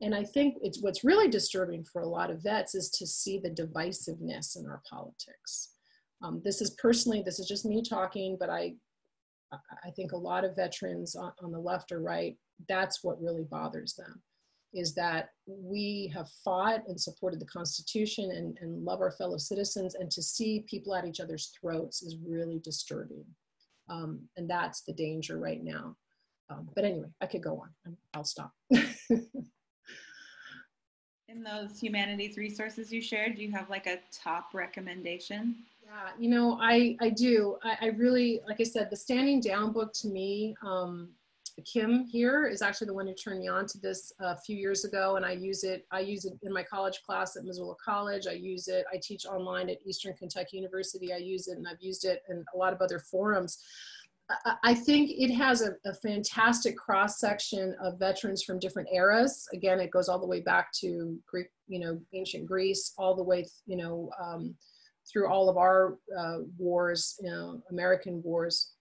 And I think it's what's really disturbing for a lot of vets is to see the divisiveness in our politics. Um, this is personally, this is just me talking, but I I think a lot of veterans on, on the left or right, that's what really bothers them is that we have fought and supported the Constitution and, and love our fellow citizens, and to see people at each other's throats is really disturbing. Um, and that's the danger right now. Um, but anyway, I could go on. I'll stop. In those humanities resources you shared, do you have like a top recommendation? Yeah, you know, I, I do. I, I really, like I said, the Standing Down book to me, um, Kim here is actually the one who turned me on to this a few years ago, and I use it. I use it in my college class at Missoula College. I use it. I teach online at Eastern Kentucky University. I use it, and I've used it in a lot of other forums. I think it has a, a fantastic cross section of veterans from different eras. Again, it goes all the way back to Greek, you know, ancient Greece, all the way, you know. Um, through all of our uh, wars, you know, American wars.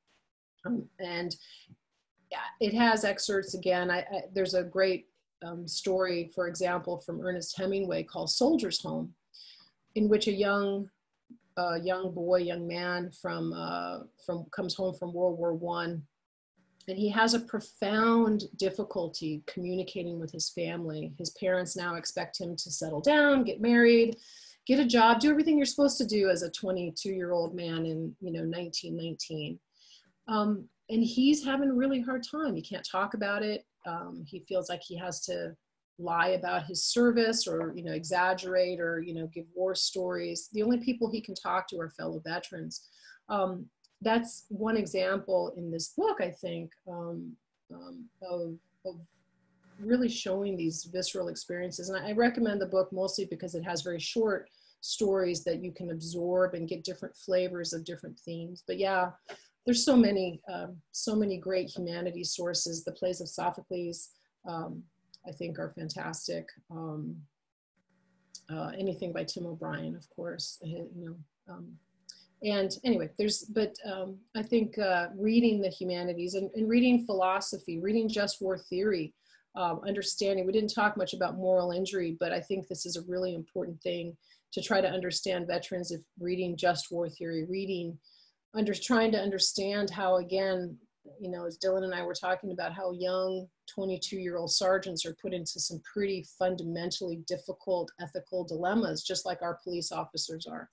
Um, and it has excerpts again. I, I, there's a great um, story, for example, from Ernest Hemingway called Soldier's Home, in which a young uh, young boy, young man from uh, from comes home from World War One, and he has a profound difficulty communicating with his family. His parents now expect him to settle down, get married, get a job, do everything you're supposed to do as a 22 year old man in, you know, 1919. Um, and he's having a really hard time. He can't talk about it. Um, he feels like he has to lie about his service or, you know, exaggerate or, you know, give war stories. The only people he can talk to are fellow veterans. Um, that's one example in this book, I think, um, um, of, of really showing these visceral experiences. And I recommend the book mostly because it has very short stories that you can absorb and get different flavors of different themes. But yeah, there's so many, um, so many great humanities sources. The plays of Sophocles, um, I think, are fantastic. Um, uh, anything by Tim O'Brien, of course, uh, you know. Um, and anyway, there's, but um, I think uh, reading the humanities and, and reading philosophy, reading just war theory, um, understanding. We didn't talk much about moral injury, but I think this is a really important thing to try to understand veterans if reading just war theory, reading, under trying to understand how again, you know, as Dylan and I were talking about how young 22 year old sergeants are put into some pretty fundamentally difficult ethical dilemmas, just like our police officers are.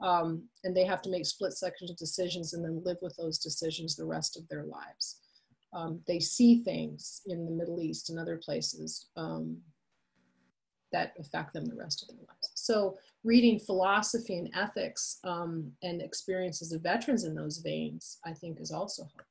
Um, and they have to make split second decisions and then live with those decisions the rest of their lives um, they see things in the Middle East and other places um, that affect them the rest of their lives. So reading philosophy and ethics um, and experiences of veterans in those veins, I think is also helpful.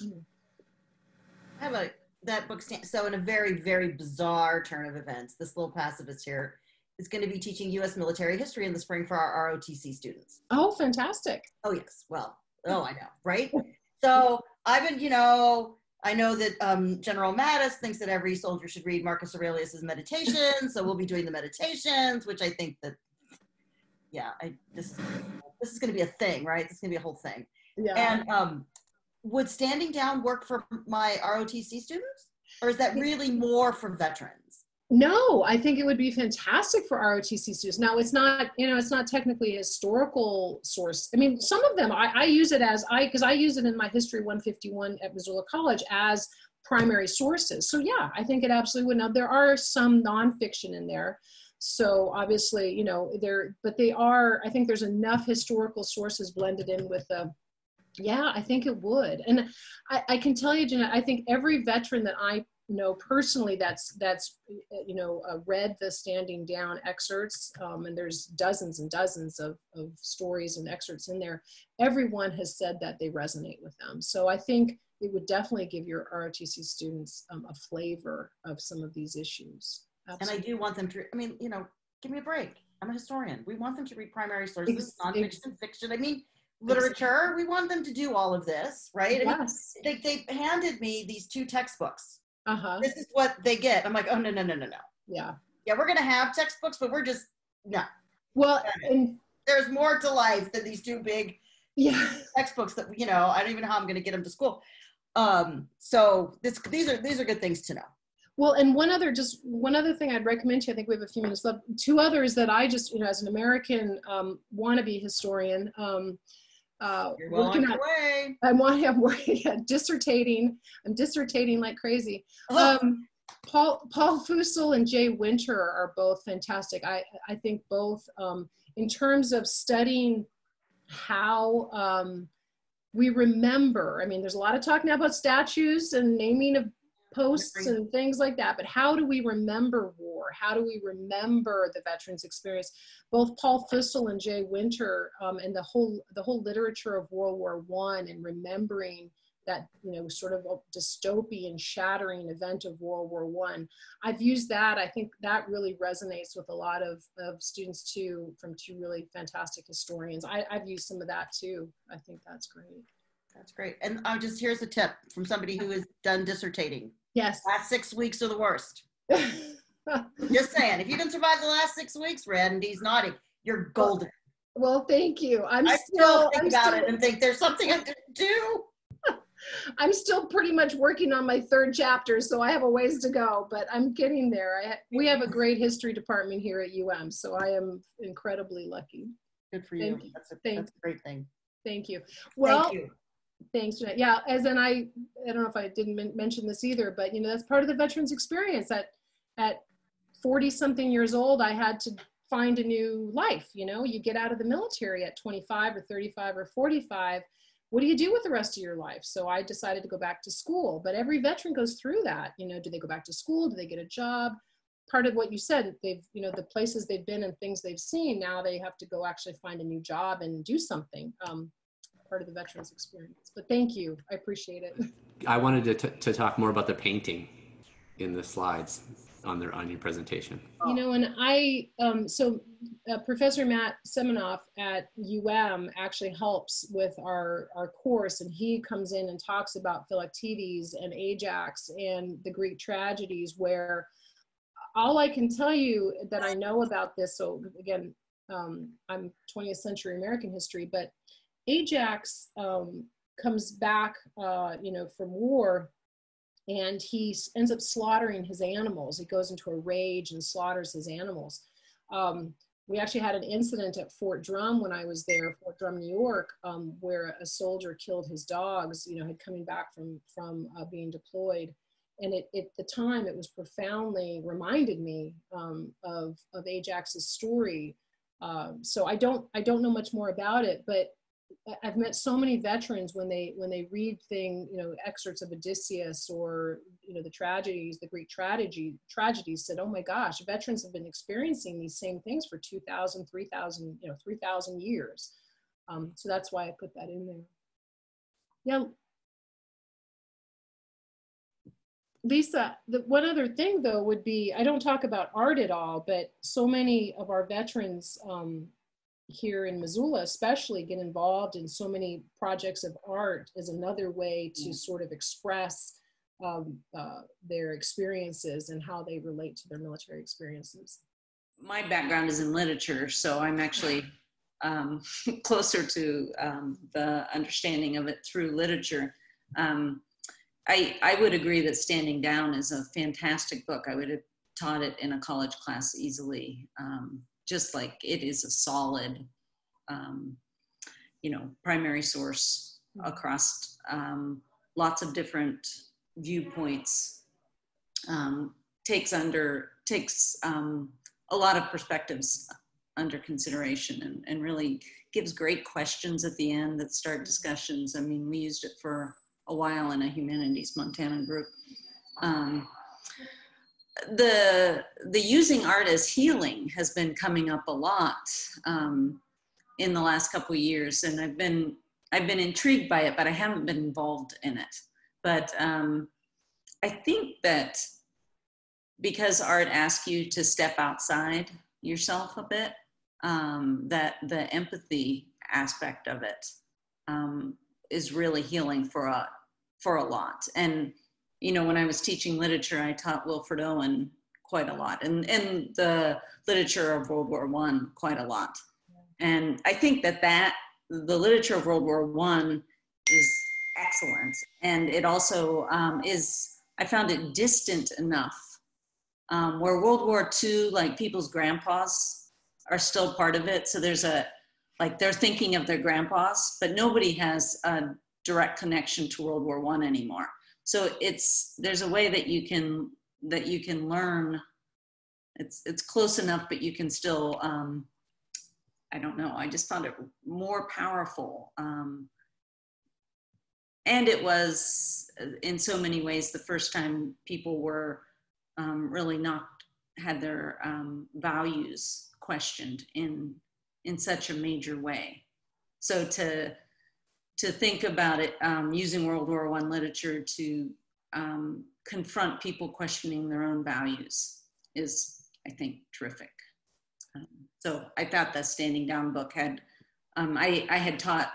I have a, that book, stand? so in a very, very bizarre turn of events, this little pacifist here is going to be teaching U.S. military history in the spring for our ROTC students. Oh, fantastic. Oh, yes. Well, oh, I know, right? So I've been, you know, I know that um, General Mattis thinks that every soldier should read Marcus Aurelius's Meditations, so we'll be doing the meditations, which I think that, yeah, I this is this is going to be a thing, right? This is going to be a whole thing. Yeah. And um, would standing down work for my ROTC students, or is that really more for veterans? No, I think it would be fantastic for ROTC students. Now, it's not, you know, it's not technically a historical source. I mean, some of them I, I use it as I, because I use it in my History 151 at Missoula College as primary sources. So yeah, I think it absolutely would. Now, there are some nonfiction in there. So obviously, you know, there, but they are, I think there's enough historical sources blended in with the, yeah, I think it would. And I, I can tell you, Jeanette, I think every veteran that I know personally that's that's you know uh, read the standing down excerpts um, and there's dozens and dozens of, of stories and excerpts in there everyone has said that they resonate with them. So i think it would definitely give your ROTC students um, a flavor of some of these issues. Absolutely. and i do want them to i mean you know give me a break. I'm a historian. We want them to read primary sources nonfiction fiction. I mean literature we want them to do all of this right yes. I mean, they, they handed me these two textbooks uh-huh. this is what they get. I'm like, oh no, no, no, no, no. Yeah. Yeah, we're gonna have textbooks, but we're just no. Well, and there's more to life than these two big yeah textbooks that you know. I don't even know how I'm gonna get them to school. Um, so this these are these are good things to know. Well, and one other just one other thing I'd recommend to you. I think we have a few minutes left. Two others that I just you know as an American um, wannabe historian. Um, uh, You're well on your way. I'm dissertating. I'm dissertating like crazy. Oh. Um, Paul Paul Fussell and Jay Winter are both fantastic. I I think both um, in terms of studying how um, we remember. I mean, there's a lot of talk now about statues and naming of posts and things like that. But how do we remember war? How do we remember the veterans' experience? Both Paul Fussell and Jay Winter um, and the whole the whole literature of World War One and remembering that you know sort of a dystopian shattering event of world war one i've used that. I think that really resonates with a lot of, of students too from two really fantastic historians. I, i've used some of that too. I think that's great. That's great. And uh, just here's a tip from somebody who has done dissertating Yes. Last six weeks are the worst. Just saying, if you can survive the last six weeks, Randy's nodding, you're golden. Well, thank you. I'm I still, still think I'm about still, it and think there's something I can do. I'm still pretty much working on my third chapter, so I have a ways to go, but I'm getting there. I, we have a great history department here at UM, so I am incredibly lucky. Good for you. you. That's, a, that's a great thing. Thank you. Well, Thank you. Thanks, Jeanette. Yeah, as in I, I don't know if I didn't mention this either, but you know that's part of the veterans experience. At at 40 something years old, I had to find a new life. You know, you get out of the military at 25 or 35 or 45. What do you do with the rest of your life? So I decided to go back to school. But every veteran goes through that. You know, do they go back to school? Do they get a job? Part of what you said, they've, you know, the places they've been and things they've seen, now they have to go actually find a new job and do something. Um, part of the veterans experience. But thank you. I appreciate it. I wanted to, t- to talk more about the painting in the slides on their on your presentation. You know, and I um, so uh, Professor Matt Semanoff at UM actually helps with our our course, and he comes in and talks about Philoctetes and Ajax and the Greek tragedies, where all I can tell you that I know about this. So again, um, I'm 20th century American history, but Ajax um, comes back, uh, you know, from war, and he ends up slaughtering his animals. He goes into a rage and slaughters his animals. Um, we actually had an incident at Fort Drum when I was there, Fort Drum, New York, um, where a soldier killed his dogs. You know, had coming back from from uh, being deployed, and it, at the time it was profoundly reminded me um, of of Ajax's story. Um, so I don't I don't know much more about it, but I've met so many veterans when they when they read thing you know excerpts of Odysseus or you know the tragedies the Greek tragedy tragedies said oh my gosh veterans have been experiencing these same things for 2,000 3,000 you know 3,000 years. Um, so that's why I put that in there. Yeah. Lisa the one other thing though would be I don't talk about art at all but so many of our veterans um, here in Missoula, especially, get involved in so many projects of art is another way to sort of express um, uh, their experiences and how they relate to their military experiences. My background is in literature, so I'm actually um, closer to um, the understanding of it through literature. Um, I, I would agree that Standing Down is a fantastic book. I would have taught it in a college class easily. Um, just like it is a solid, um, you know, primary source across um, lots of different viewpoints. Um, takes under takes um, a lot of perspectives under consideration and, and really gives great questions at the end that start discussions. I mean, we used it for a while in a humanities Montana group. Um, the the using art as healing has been coming up a lot um, in the last couple years, and I've been I've been intrigued by it, but I haven't been involved in it. But um, I think that because art asks you to step outside yourself a bit, um, that the empathy aspect of it um, is really healing for a for a lot. And you know, when I was teaching literature, I taught Wilfred Owen quite a lot, and and the literature of World War One quite a lot. And I think that that the literature of World War One is excellent, and it also um, is. I found it distant enough. Um, where World War II, like people's grandpas are still part of it. So there's a, like they're thinking of their grandpas, but nobody has a direct connection to World War One anymore so it's there's a way that you can that you can learn. It's it's close enough but you can still um, i don't know. I just found it more powerful um, and it was in so many ways the first time people were um, really not had their um, values questioned in in such a major way. So to to think about it um, using World War One literature to um, confront people questioning their own values is, I think, terrific. Um, so I thought the Standing Down book had, um, I, I had taught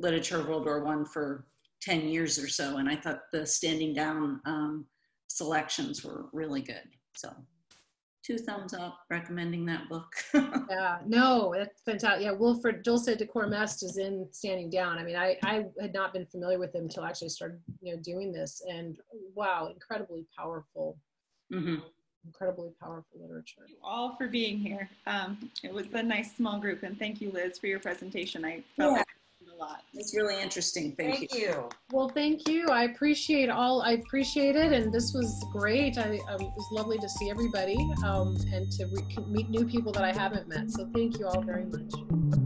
literature of World War One for 10 years or so, and I thought the Standing Down um, selections were really good. So two thumbs up recommending that book. yeah, no, that's fantastic. Yeah, Wilfred Dulce et Decorum Est is in Standing Down. I mean, I, I had not been familiar with him until I actually started, you know, doing this, and wow, incredibly powerful, mm-hmm. incredibly powerful literature. Thank you all for being here. Um, it was a nice small group, and thank you, Liz, for your presentation. I felt yeah a lot. It's really interesting. Thank, thank you. you. Well, thank you. I appreciate all. I appreciate it, and this was great. I um, it was lovely to see everybody um, and to re- meet new people that I haven't met. So thank you all very much.